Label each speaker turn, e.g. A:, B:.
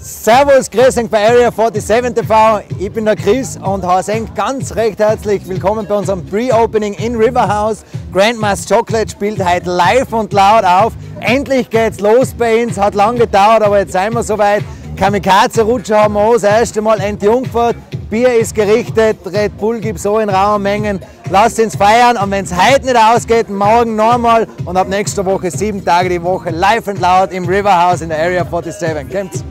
A: Servus, grüß euch bei Area 47 TV. Ich bin der Chris und heiße euch ganz recht herzlich willkommen bei unserem Pre-Opening in Riverhouse. Grandma's Chocolate spielt heute live und laut auf. Endlich geht's los bei uns. Hat lange gedauert, aber jetzt sind wir soweit. Kamikaze-Rutsche haben wir auch das erste Mal entjungfert. Bier ist gerichtet, Red Bull gibt so in rauen Mengen. Lasst uns feiern und wenn es heute nicht ausgeht, morgen nochmal und ab nächster Woche sieben Tage die Woche live und laut im Riverhouse in der Area 47. Kommt's?